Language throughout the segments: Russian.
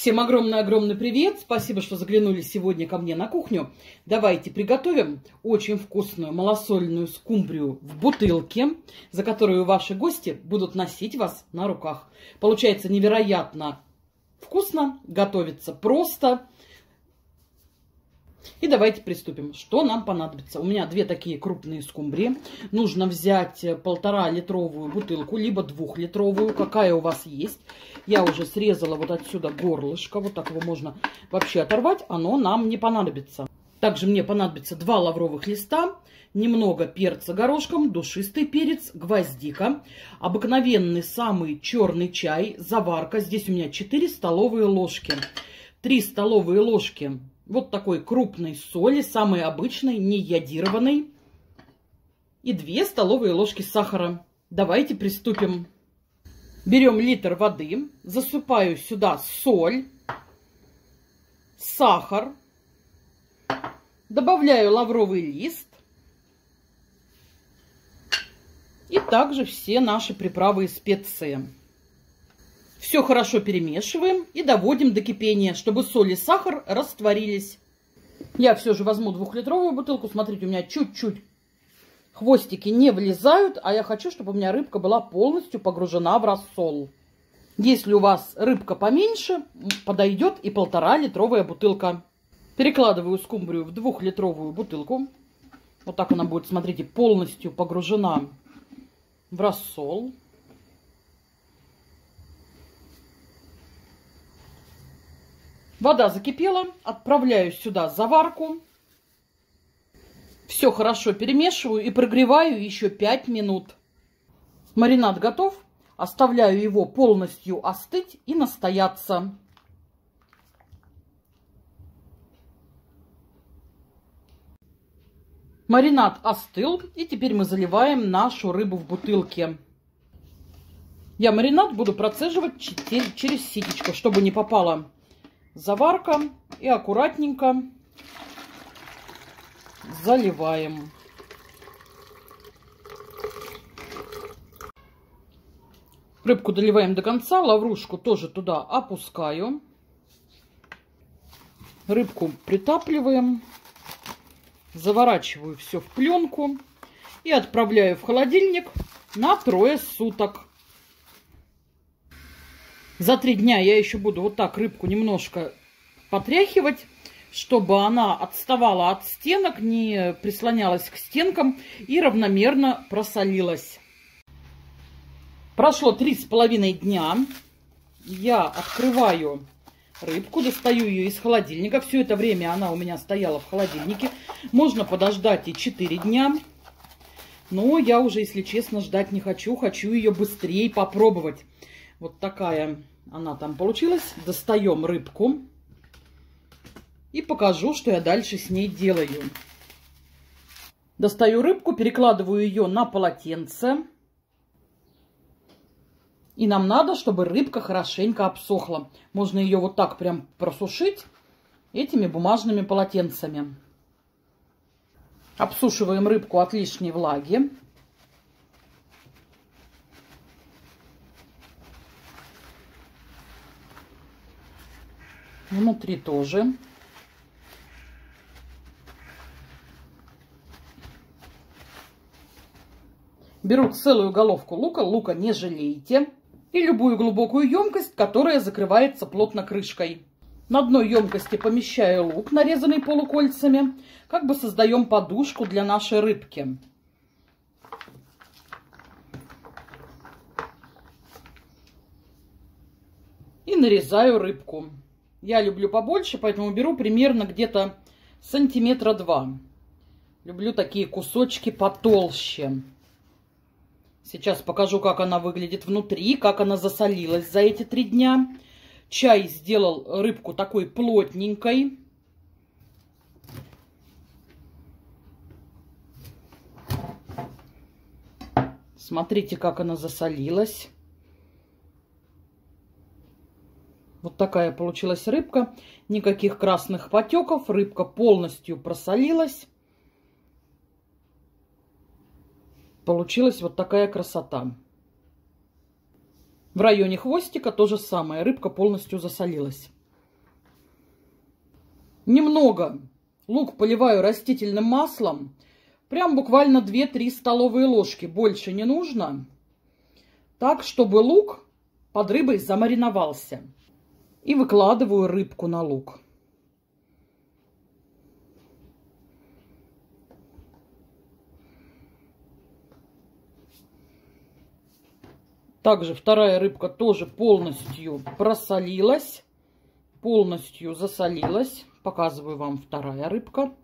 Всем огромный-огромный привет! Спасибо, что заглянули сегодня ко мне на кухню. Давайте приготовим очень вкусную малосольную скумбрию в бутылке, за которую ваши гости будут носить вас на руках. Получается невероятно вкусно, готовится просто. И давайте приступим. Что нам понадобится? У меня две такие крупные скумбрии. Нужно взять полтора литровую бутылку, либо двухлитровую, какая у вас есть. Я уже срезала вот отсюда горлышко. Вот так его можно вообще оторвать. Оно нам не понадобится. Также мне понадобится два лавровых листа, немного перца горошком, душистый перец, гвоздика, обыкновенный самый черный чай, заварка. Здесь у меня 4 столовые ложки. 3 столовые ложки вот такой крупной соли, самой обычной, не ядированной. И 2 столовые ложки сахара. Давайте приступим. Берем литр воды, засыпаю сюда соль, сахар, добавляю лавровый лист и также все наши приправы и специи. Все хорошо перемешиваем и доводим до кипения, чтобы соль и сахар растворились. Я все же возьму двухлитровую бутылку. Смотрите, у меня чуть-чуть хвостики не влезают, а я хочу, чтобы у меня рыбка была полностью погружена в рассол. Если у вас рыбка поменьше, подойдет и полтора литровая бутылка. Перекладываю скумбрию в двухлитровую бутылку. Вот так она будет, смотрите, полностью погружена в рассол. Вода закипела, отправляю сюда заварку. Все хорошо перемешиваю и прогреваю еще 5 минут. Маринад готов. Оставляю его полностью остыть и настояться. Маринад остыл, и теперь мы заливаем нашу рыбу в бутылке. Я маринад буду процеживать через ситечко, чтобы не попало заварка и аккуратненько заливаем. Рыбку доливаем до конца, лаврушку тоже туда опускаю. Рыбку притапливаем, заворачиваю все в пленку и отправляю в холодильник на трое суток. За три дня я еще буду вот так рыбку немножко потряхивать, чтобы она отставала от стенок, не прислонялась к стенкам и равномерно просолилась. Прошло три с половиной дня. Я открываю рыбку, достаю ее из холодильника. Все это время она у меня стояла в холодильнике. Можно подождать и 4 дня. Но я уже, если честно, ждать не хочу. Хочу ее быстрее попробовать. Вот такая она там получилась. Достаем рыбку. И покажу, что я дальше с ней делаю. Достаю рыбку, перекладываю ее на полотенце. И нам надо, чтобы рыбка хорошенько обсохла. Можно ее вот так прям просушить этими бумажными полотенцами. Обсушиваем рыбку от лишней влаги. Внутри тоже. Беру целую головку лука, лука не жалейте. И любую глубокую емкость, которая закрывается плотно крышкой. На дно емкости помещаю лук, нарезанный полукольцами. Как бы создаем подушку для нашей рыбки. И нарезаю рыбку. Я люблю побольше, поэтому беру примерно где-то сантиметра два. Люблю такие кусочки потолще. Сейчас покажу, как она выглядит внутри, как она засолилась за эти три дня. Чай сделал рыбку такой плотненькой. Смотрите, как она засолилась. Вот такая получилась рыбка. Никаких красных потеков. Рыбка полностью просолилась. Получилась вот такая красота. В районе хвостика то же самое. Рыбка полностью засолилась. Немного лук поливаю растительным маслом. Прям буквально 2-3 столовые ложки. Больше не нужно. Так, чтобы лук под рыбой замариновался. И выкладываю рыбку на лук. Также вторая рыбка тоже полностью просолилась, полностью засолилась. Показываю вам вторая рыбка.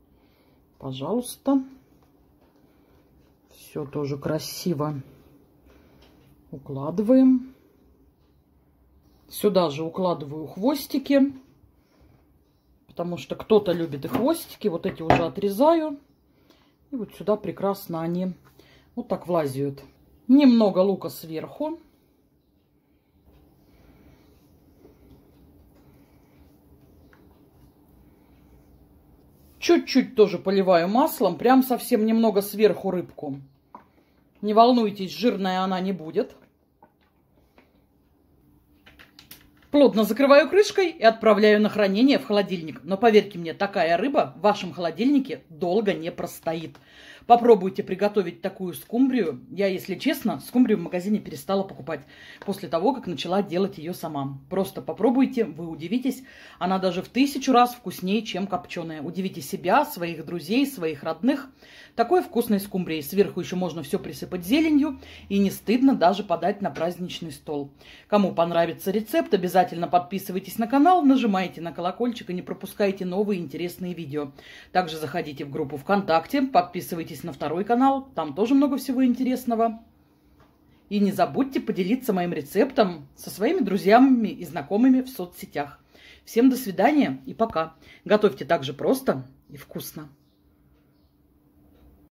Пожалуйста. Все тоже красиво укладываем. Сюда же укладываю хвостики, потому что кто-то любит и хвостики. Вот эти уже отрезаю. И вот сюда прекрасно они вот так влазят. Немного лука сверху. Чуть-чуть тоже поливаю маслом, прям совсем немного сверху рыбку. Не волнуйтесь, жирная она не будет. Плотно закрываю крышкой и отправляю на хранение в холодильник. Но поверьте мне, такая рыба в вашем холодильнике долго не простоит. Попробуйте приготовить такую скумбрию. Я, если честно, скумбрию в магазине перестала покупать после того, как начала делать ее сама. Просто попробуйте, вы удивитесь. Она даже в тысячу раз вкуснее, чем копченая. Удивите себя, своих друзей, своих родных. Такой вкусной скумбрией. Сверху еще можно все присыпать зеленью. И не стыдно даже подать на праздничный стол. Кому понравится рецепт, обязательно подписывайтесь на канал, нажимайте на колокольчик и не пропускайте новые интересные видео. Также заходите в группу ВКонтакте, подписывайтесь на второй канал, там тоже много всего интересного. И не забудьте поделиться моим рецептом со своими друзьями и знакомыми в соцсетях. Всем до свидания и пока. Готовьте так же просто и вкусно.